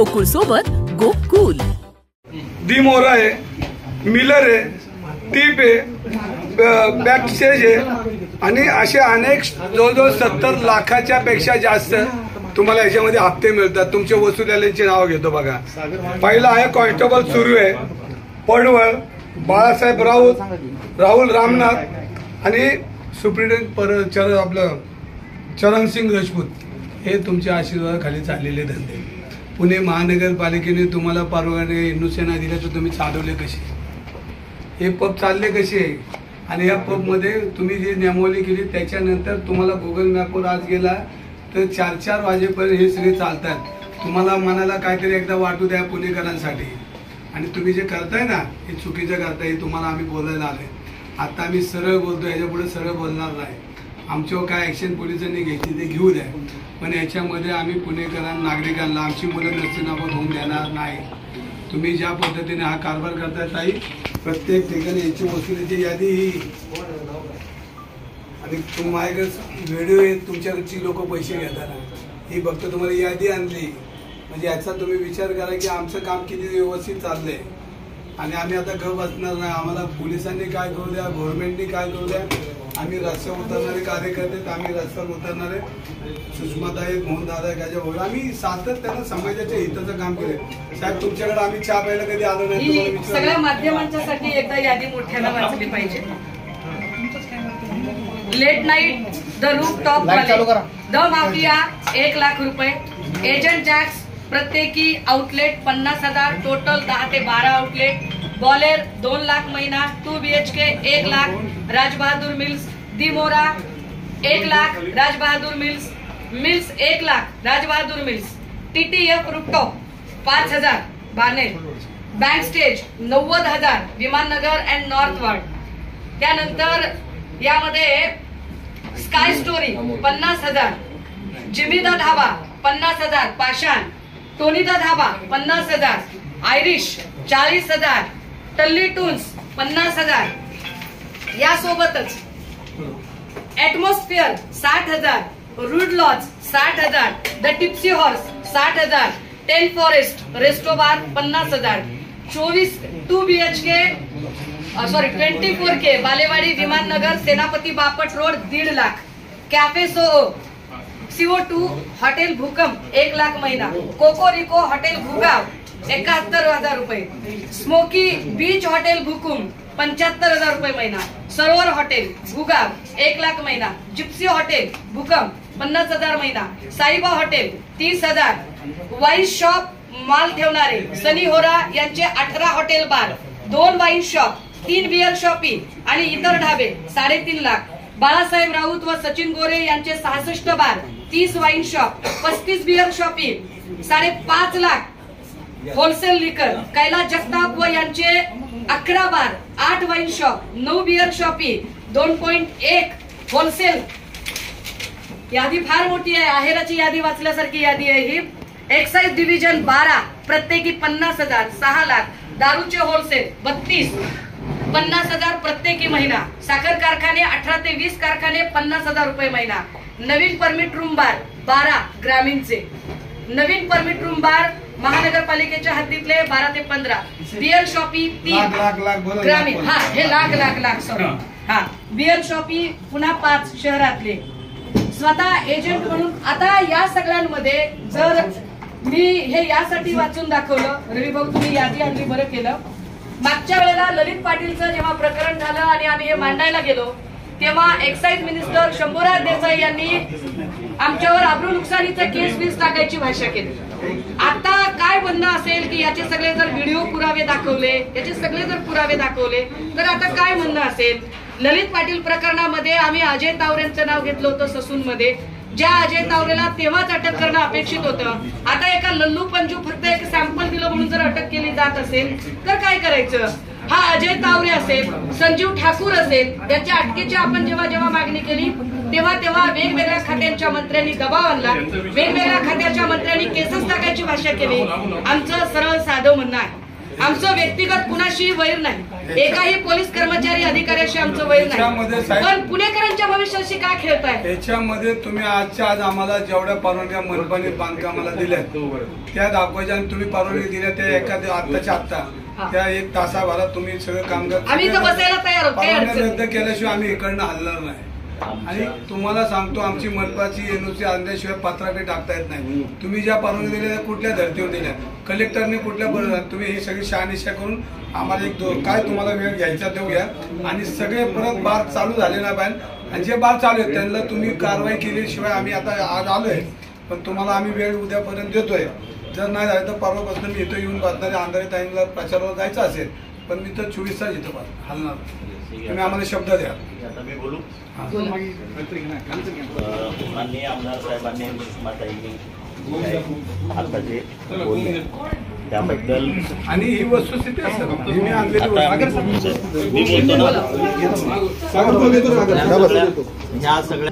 गोकुळ सोबत गोकुल. डी मोरा आहे मिलर आहे टीप आहे बॅकस्टेज आहे आणि असे अनेक जवळजवळ सत्तर लाखाच्या पेक्षा जास्त तुम्हाला याच्यामध्ये हप्ते मिळतात. तुमच्या वसुल्याचे नाव घेतो बघा. पहिला आहे कॉन्स्टेबल सुरू आहे. पडवळ बाळासाहेब राऊत राहुल रामनाथ आणि सुप्रिटेंडंट पर चरण आपलं चरणसिंग राजपूत हे तुमच्या आशीर्वादाखाली चाललेले धंदे. पुणे महानगरपालिकेने तुम्हाला परवाने हिंदुसेना दिल्या तर तुम्ही चालवले कसे? हे पब चालले कसे आणि या पबमध्ये तुम्ही जी नियमावली केली त्याच्यानंतर तुम्हाला गुगल मॅपवर आज गेला तर चार चार वाजेपर्यंत हे सगळे चालतात. तुम्हाला मनाला काहीतरी एकदा वाटू द्या पुणेकरांसाठी. आणि तुम्ही जे करताय ना हे चुकीचं करताय हे तुम्हाला आम्ही बोलायला आले आता आम्ही सरळ बोलतो याच्यापुढे सरळ बोलणार नाही. आमच्यावर काय ऍक्शन पोलिसांनी घेतली ते घेऊ द्या. पण याच्यामध्ये आम्ही पुणेकरांना नागरिकांना आमची मुलं नसतानापत होऊन देणार नाही. तुम्ही ज्या पद्धतीने हा कारभार करताय ताई प्रत्येक ठिकाणी याची वसुलीची यादी ही. आणि तुम व्हिडिओ येत तुमच्याकडची लोक पैसे घेताना ही फक्त तुम्हाला यादी आणली. म्हणजे याचा तुम्ही विचार करा की आमचं काम किती व्यवस्थित चाललंय. आणि आम्ही आता घर बसणार नाही. आम्हाला पोलिसांनी काय करू द्या गव्हर्नमेंटनी काय करू द्या. आम्ही रस्त्यावर उतरणारे कार्यकर्ते आम्ही रस्त्यावर उतरणारे. सुषमाताई मोहन दादा गाजा भाऊ आम्ही सातत्यानं समाजाच्या हिताचं काम केलं साहेब तुमच्याकडे आम्ही चहा प्यायला कधी आलो नाही. सगळ्या माध्यमांच्यासाठी एकदा यादी मोठ्यानं वाचली पाहिजे. Late night the roof top the mafia एक लाख रुपये. एजंट जॅक्स प्रत्येकी आउटलेट पन्नास हजार टोटल दहा ते बारा आउटलेट बॉलेर दोन लाख महिना टू बी एच के एक लाख राजबहादूर मिल्स दिमोरा एक लाख राजबहादूर मिल्स मिल्स एक lakh Rajbahadur mills TTF rooftop पाच हजार बाने बँक स्टेज नव्वद हजार विमाननगर अँड नॉर्थ वर्ड त्यानंतर यामध्ये स्काय स्टोरी पन्नास हजार. जिमीदा धाबा पन्नास हजार. पाषाण. टोनीदा धाबा पन्नास हजार. आयरिश चाळीस हजार. टल्ली टून्स पन्नास हजार. यासोबतच ऍटमॉस्फिअर साठ हजार. रूड लॉज साठ हजार. द टिप्सी हॉर्स साठ हजार. टेन फॉरेस्ट रेस्टोबार पन्नास हजार. चोवीस two B H K sorry twenty four K Balewadi Vimannagar Senapati Bapat road दीड lakh. Cafe so CO two hotel Bhukamp एक लाख महिना. कोकोरिको हॉटेल भूगाव एकाहत्तर हजार रुपये. स्मोकी बीच हॉटेल भूकुम पंच्याहत्तर हजार रुपये महिना. सरोवर हॉटेल भूगाव एक लाख महिना. जिप्सी हॉटेल भूकंप पन्नास हजार महिना. साईबा हॉटेल तीस हजार. वाईन शॉप माल ठेवणारे सनी होरा यांचे अठरा हॉटेल बार. दोन वाईन शॉप तीन बिअर शॉपी आणि इतर ढाबे साडेतीन लाख. बाळासाहेब राऊत व सचिन गोरे यांचे सहासष्ट बार. तीस वाईन शॉप पस्तीस बिअर शॉपी साडेपाच लाख. होलसेल लिकर कैलास जगताप व यांचे अकरा बार आठ वाईन शॉप नऊ बिअर शॉपी दोन पॉइंट एक होलसेल यादी फार मोठी आहे आहेराची यादी वाचल्यासारखी यादी आहे ही. एक्साईज डिव्हिजन बारा प्रत्येकी पन्नास हजार सहा लाख. दारूचे होलसेल बत्तीस. पन्नास हजार प्रत्येकी महिना. साखर कारखाने अठरा ते वीस कारखाने पन्नास हजार रुपये महिना. नवीन परमिट रूम बार बारा ग्रामीणचे. नवीन परमिट रूम बार महानगरपालिकेच्या हद्दीतले बारा ते पंधरा. बिअर शॉपी लाख लाख लाख तीन ग्रामीण. हा हे लाख लाख लाख सॉरी हा. बिअर शॉपी पुन्हा पाच शहरातले. स्वतः एजंट म्हणून आता या सगळ्यांमध्ये जर मी हे यासाठी वाचून दाखवलं रवी भाऊ तुम्ही यादी आणली बरं केलं. मागच्या वेळेला ललित पाटीलचं जेव्हा प्रकरण झालं आणि आम्ही हे मांडायला गेलो तेव्हा एक्साईज मिनिस्टर शंभूराज देसाई यांनी आमच्यावर आब्रू नुकसानीचं केस वीज टाकायची भाषा केली. आता काय म्हणणं असेल की याचे सगळे जर व्हिडिओ पुरावे दाखवले याचे सगळे जर पुरावे दाखवले तर आता काय म्हणणं असेल? ललित पाटील प्रकरणामध्ये आम्ही अजय तावरेंचं नाव घेतलं होतं ससून मध्ये ज्या अजय तावरेला तेव्हाच अटक करणं अपेक्षित होतं. आता एका लल्लू पंजू फक्त एक सॅम्पल दिलं म्हणून जर अटक केली जात असेल तर काय करायचं? हा अजय तावरे असेल संजीव ठाकूर असेल याच्या अटकेची आपण जेव्हा जेव्हा मागणी केली तेव्हा तेव्हा वेगवेगळ्या खात्यांच्या मंत्र्यांनी दबाव आणला. वेगवेगळ्या खात्याच्या मंत्र्यांनी केसच टाकायची भाषा केली. आमचं सरळ साधं म्हणणं आहे. आमचं व्यक्तिगत कुणाशी वैर नाही. एकाही पोलीस कर्मचारी अधिकाऱ्याशी आमचं वैर त्याच्यामध्ये नाही पण पुणेकरांच्या भविष्याशी का खेळताय? याच्यामध्ये तुम्ही आजच्या आज आम्हाला जेवढ्या परवानग्या मनपाने बांधकामाला दिल्या त्या दाखवायच्या आणि तुम्ही परवानगी दिल्या त्या एखाद्या आत्ताच्या हा. आत्ता त्या एक तासाभरात तुम्ही सगळं कामगार आम्ही इथं बसायला तयार रद्द केल्याशिवाय आम्ही इकडनं हलणार नाही. आणि तुम्हाला सांगतो आमची मनपाची एनओसी आणल्याशिवाय पात्राकडे टाकता येत नाही. तुम्ही ज्या परवानगी दिल्या त्या कुठल्या धर्तीवर दिल्या? कलेक्टरने कुठल्या तुम्ही हे सगळी शहानिशा करून आम्हाला एक दो काय तुम्हाला वेळ घ्यायचा देऊ घ्या. आणि सगळे परत बार चालू झाले ना पाहिजे आणि जे बार चालू आहेत त्यांना तुम्ही कारवाई केल्याशिवाय आम्ही आता आज आलोय. पण तुम्हाला आम्ही वेळ उद्यापर्यंत देतोय. जर नाही झालं तर परवापासून मी इथं येऊन बसणारे अंधारे टाईमला प्रचारावर जायचं असेल पण मी तर चोवीस तास इथं हलणार. तुम्ही आम्हाला शब्द द्या. आता मी बोलू? हा. माननीय आमदार साहेबांनी सुषमाताईंनी आता जे बोलले त्याबद्दल आणि ही वस्तुस्थिती असेल ही मी आणलेली ह्या सगळ्या